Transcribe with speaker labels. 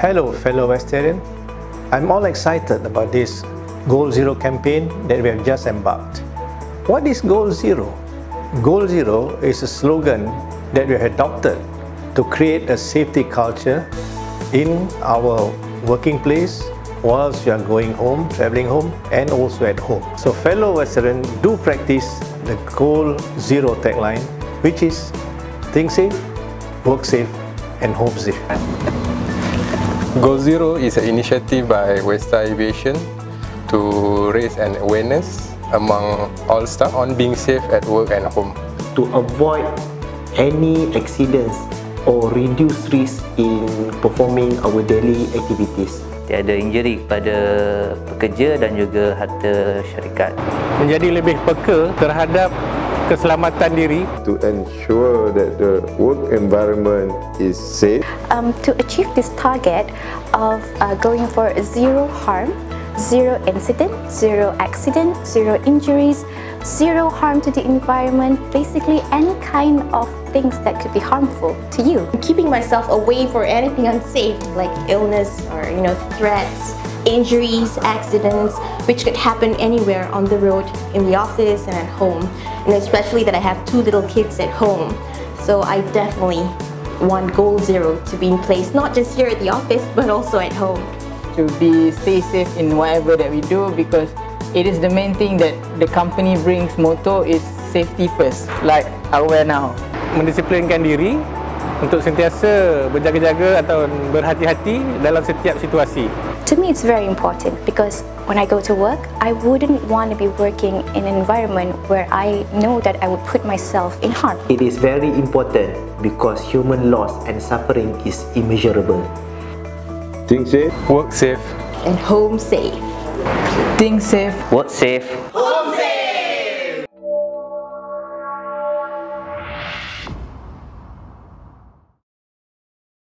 Speaker 1: Hello, fellow Westarian. I'm all excited about this Goal Zero campaign that we have just embarked. What is Goal Zero? Goal Zero is a slogan that we have adopted to create a safety culture in our working place whilst you are going home, traveling home and also at home. So fellow Western, do practice the Goal Zero tagline which is think safe, work safe and home safe.
Speaker 2: Goal Zero is an initiative by Westar Aviation to raise an awareness among all staff on being safe at work and home.
Speaker 3: To avoid any accidents or reduce risk in performing our daily activities.
Speaker 4: Tiada injury kepada pekerja dan juga harta syarikat.
Speaker 5: Menjadi lebih peka terhadap keselamatan diri
Speaker 6: to ensure that the work environment is safe.
Speaker 7: Um, to achieve this target of uh, going for zero harm, zero incident, zero accident, zero injuries, zero harm to the environment, basically any kind of things that could be harmful to you.
Speaker 8: Keeping myself away for anything unsafe like illness or you know threats injuries, accidents, which could happen anywhere on the road, in the office and at home. And especially that I have two little kids at home. So I definitely want Goal Zero to be in place, not just here at the office, but also at home.
Speaker 9: To be stay safe in whatever that we do because it is the main thing that the company brings motto is safety first, like I wear now.
Speaker 5: Mendisiplinkan diri untuk sentiasa berjaga-jaga atau berhati-hati dalam setiap situasi.
Speaker 7: To me it's very important because when I go to work, I wouldn't want to be working in an environment where I know that I would put myself in harm.
Speaker 3: It is very important because human loss and suffering is immeasurable.
Speaker 6: Think safe,
Speaker 2: work safe
Speaker 8: and home safe.
Speaker 9: Think safe,
Speaker 4: work safe.